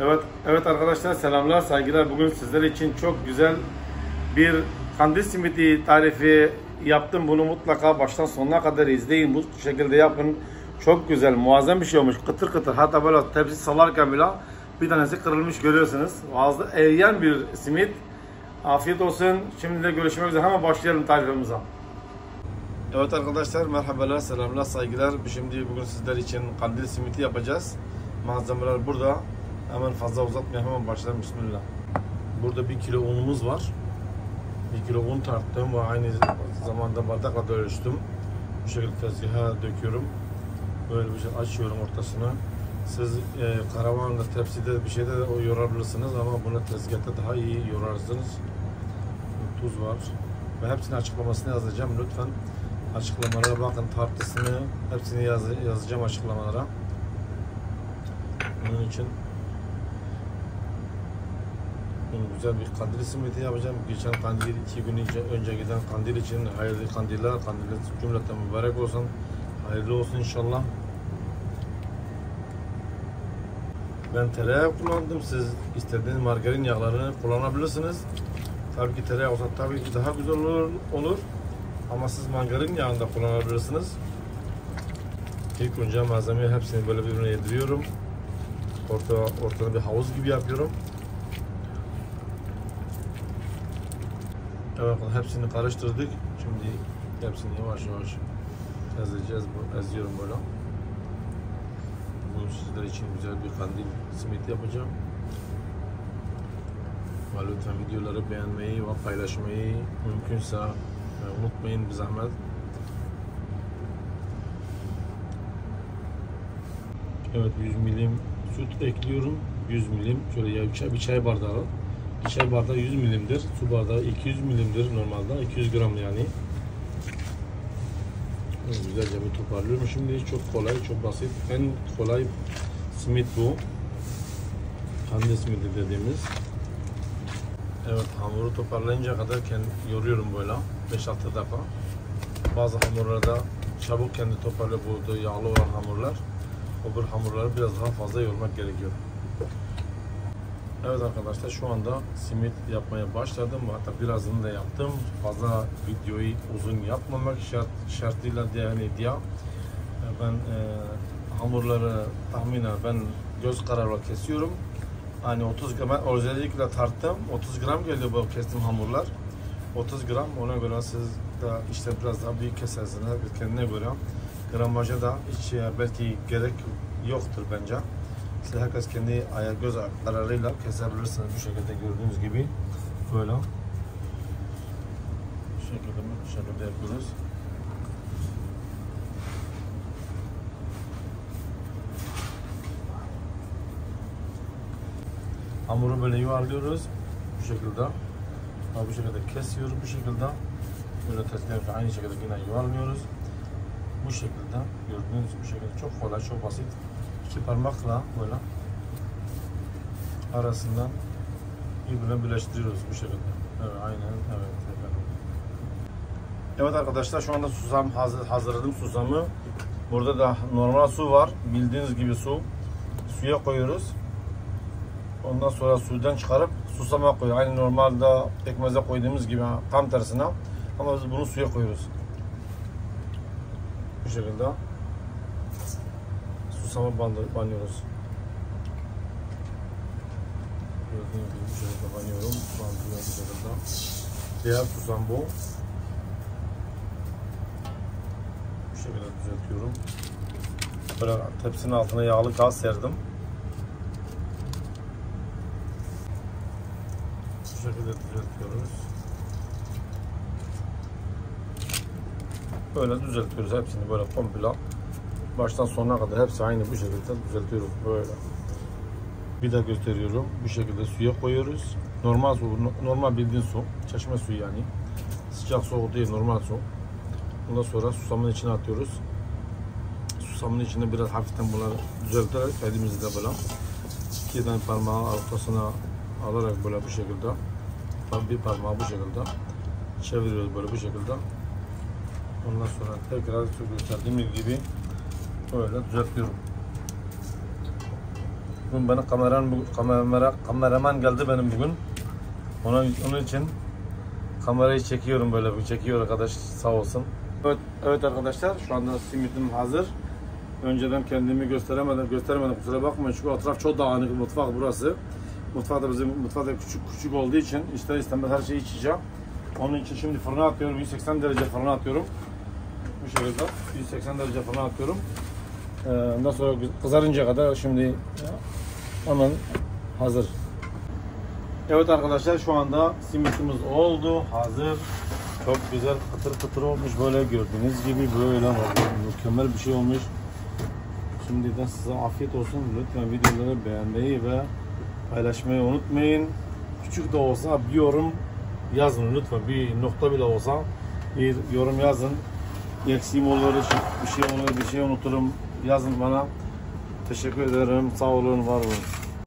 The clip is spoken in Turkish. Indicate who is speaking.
Speaker 1: Evet, evet arkadaşlar selamlar, saygılar. Bugün sizler için çok güzel bir kandil simidi tarifi yaptım. Bunu mutlaka baştan sonuna kadar izleyin. Bu şekilde yapın. Çok güzel, muazzam bir şey olmuş. Kıtır kıtır. Hatta böyle tepsi salarken bile bir tanesi kırılmış görüyorsunuz. Ağızda eriyen bir simit. Afiyet olsun. Şimdi de görüşmek üzere. Hemen başlayalım tarifimize. Evet arkadaşlar merhabalar, selamlar, saygılar. Şimdi bugün sizler için kandil simiti yapacağız. Malzemeler burada. Hemen fazla uzatmayalım hemen başlayalım. Bismillah. Burada bir kilo unumuz var. Bir kilo un tarttım ve aynı zamanda bardakla da ölçtüm. Bu şekilde tezgaha döküyorum. Böyle bir şey açıyorum ortasını. Siz e, karavanda, tepside bir şeyde de o yorabilirsiniz ama bunu tezgahta daha iyi yorarsınız. Tuz var. Ve hepsini açıklamasını yazacağım. Lütfen açıklamalara bakın tartısını hepsini yaz, yazacağım açıklamalara. Bunun için güzel bir kandil simiti yapacağım. Geçen kandil iki gün önce, giden kandil için hayırlı kandiller, kandiller cümleten mübarek olsun. Hayırlı olsun inşallah. Ben tereyağı kullandım. Siz istediğiniz margarin yağlarını kullanabilirsiniz. Tabii ki tereyağı olsa tabii ki daha güzel olur. olur. Ama siz margarin yağında kullanabilirsiniz. İlk önce malzemeyi hepsini böyle birbirine yediriyorum. Orta, ortada bir havuz gibi yapıyorum. Evet hepsini karıştırdık. Şimdi hepsini yavaş yavaş ezeceğiz. Eziyorum böyle. Bunu sizler için güzel bir kandil simit yapacağım. Ve lütfen videoları beğenmeyi ve paylaşmayı mümkünse e, unutmayın bir zahmet. Evet 100 milim süt ekliyorum. 100 milim şöyle bir çay, bir çay bardağı. Çay bardağı 100 milimdir. Su bardağı 200 milimdir normalde. 200 gram yani. Güzelce bir toparlıyorum. Şimdi çok kolay, çok basit. En kolay simit bu. Kandil simidi dediğimiz. Evet hamuru toparlayınca kadar kendi yoruyorum böyle 5-6 dakika. Bazı hamurlarda çabuk kendi toparlıyor bu yağlı olan hamurlar. Öbür hamurları biraz daha fazla yormak gerekiyor. Evet arkadaşlar şu anda simit yapmaya başladım. Hatta birazını da yaptım. Fazla videoyu uzun yapmamak şart, şartıyla diye hani diye ben e, hamurları tahminen ben göz kararıyla kesiyorum. Hani 30 gram özellikle tarttım. 30 gram geliyor bu kestim hamurlar. 30 gram ona göre siz de işte biraz daha büyük kesersiniz kendine göre. Gramaja da hiç belki gerek yoktur bence. Siz herkes kendi ayak göz kararıyla kesebilirsiniz bu şekilde gördüğünüz gibi böyle bu şekilde bu şekilde yapıyoruz. Hamuru böyle yuvarlıyoruz bu şekilde. Bu şekilde kesiyoruz bu şekilde. Böyle tezgahı aynı şekilde yine yuvarlıyoruz. Bu şekilde gördüğünüz bu şekilde çok kolay çok basit iki parmakla böyle arasından birbirine birleştiriyoruz bu şekilde. Evet, aynen. Evet. Efendim. Evet arkadaşlar şu anda susam hazır, hazırladım susamı. Burada da normal su var. Bildiğiniz gibi su. Suya koyuyoruz. Ondan sonra sudan çıkarıp susama koyuyoruz. Aynı normalde pekmeze koyduğumuz gibi tam tersine. Ama biz bunu suya koyuyoruz. Bu şekilde susama banıyoruz. Gördüğünüz gibi şekilde banıyorum. Bandırıyor bu şekilde. Diğer susam bu. Bu şekilde düzeltiyorum. Böyle tepsinin altına yağlı gaz serdim. Bu şekilde düzeltiyoruz. Böyle düzeltiyoruz hepsini böyle komple baştan sonuna kadar hepsi aynı bu şekilde düzeltiyoruz böyle. Bir daha gösteriyorum. Bu şekilde suya koyuyoruz. Normal su, normal bildiğin su. Çeşme suyu yani. Sıcak soğuk değil, normal su. Ondan sonra susamın içine atıyoruz. Susamın içinde biraz hafiften bunları düzelterek elimizle böyle iki tane parmağı ortasına alarak böyle bu şekilde bir parmağı bu şekilde çeviriyoruz böyle bu şekilde. Ondan sonra tekrar gösterdiğimiz gibi Böyle düzeltiyorum. Bugün benim kameram, bu, kamera, kameraman geldi benim bugün. Ona, onun için kamerayı çekiyorum böyle bir çekiyor arkadaş sağ olsun. Evet, evet arkadaşlar şu anda simitim hazır. Önceden kendimi gösteremedim, göstermedim kusura bakmayın çünkü etraf çok dağınık mutfak burası. Mutfak da bizim mutfak da küçük küçük olduğu için ister istemez her şeyi içeceğim. Onun için şimdi fırına atıyorum. 180 derece fırına atıyorum. Bu şekilde 180 derece fırına atıyorum. Ee, ondan sonra kızarınca kadar şimdi hemen hazır. Evet arkadaşlar şu anda simitimiz oldu. Hazır. Çok güzel kıtır kıtır olmuş böyle gördüğünüz gibi böyle mükemmel bir şey olmuş. Şimdiden size afiyet olsun. Lütfen videoları beğenmeyi ve paylaşmayı unutmayın. Küçük de olsa bir yorum yazın lütfen. Bir nokta bile olsa bir yorum yazın. Eksiğim olur, bir şey olur, bir şey unuturum. Yazın bana. Teşekkür ederim. Sağ olun, var olun.